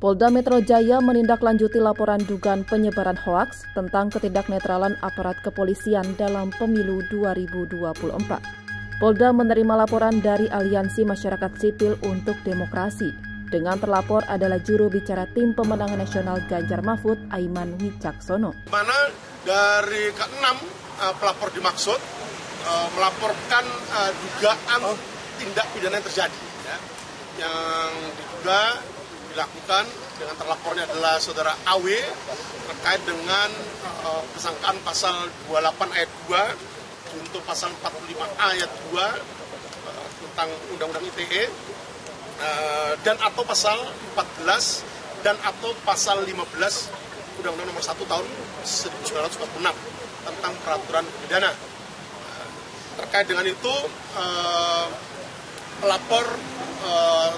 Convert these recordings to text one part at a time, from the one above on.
Polda Metro Jaya menindaklanjuti laporan dugaan penyebaran hoaks tentang ketidaknetralan aparat kepolisian dalam pemilu 2024. Polda menerima laporan dari Aliansi Masyarakat Sipil untuk Demokrasi. Dengan terlapor adalah juru bicara tim pemenangan nasional Ganjar Mahfud, Aiman Wicaksono. Mana dari keenam uh, pelapor dimaksud uh, melaporkan uh, dugaan tindak pidana yang terjadi, ya. yang diduga dilakukan dengan terlapornya adalah saudara AW terkait dengan uh, kesangkaan pasal 28 ayat 2 untuk pasal 45 ayat 2 uh, tentang Undang-Undang ITE uh, dan atau pasal 14 dan atau pasal 15 Undang-Undang Nomor 1 tahun 1946 tentang peraturan pidana. Terkait dengan itu pelapor uh,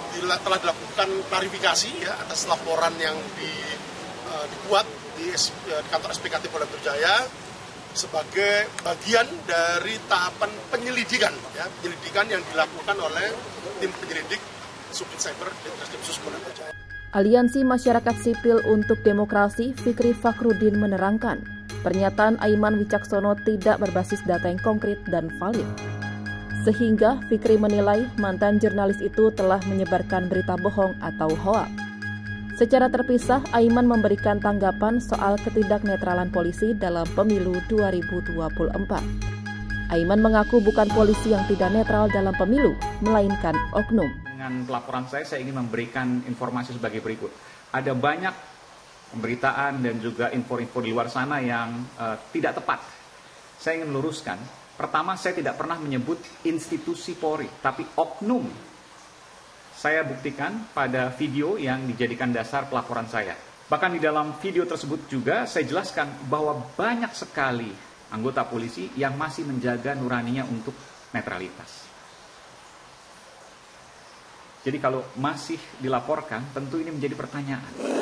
telah dilakukan klarifikasi ya atas laporan yang di, uh, dibuat di, uh, di kantor SPKT Polda Metro Jaya sebagai bagian dari tahapan penyelidikan ya penyelidikan yang dilakukan oleh tim penyelidik Subdit Cyber di Khusus Polda Metro Jaya. Aliansi Masyarakat Sipil untuk Demokrasi Fikri Fakrudin menerangkan, pernyataan Aiman Wicaksono tidak berbasis data yang konkret dan valid. Sehingga Fikri menilai mantan jurnalis itu telah menyebarkan berita bohong atau hoak. Secara terpisah, Aiman memberikan tanggapan soal ketidaknetralan polisi dalam pemilu 2024. Aiman mengaku bukan polisi yang tidak netral dalam pemilu, melainkan oknum. Dengan pelaporan saya, saya ingin memberikan informasi sebagai berikut. Ada banyak pemberitaan dan juga info-info di luar sana yang uh, tidak tepat. Saya ingin meluruskan Pertama, saya tidak pernah menyebut institusi Polri, tapi oknum. Saya buktikan pada video yang dijadikan dasar pelaporan saya. Bahkan di dalam video tersebut juga saya jelaskan bahwa banyak sekali anggota polisi yang masih menjaga nuraninya untuk netralitas. Jadi kalau masih dilaporkan, tentu ini menjadi pertanyaan.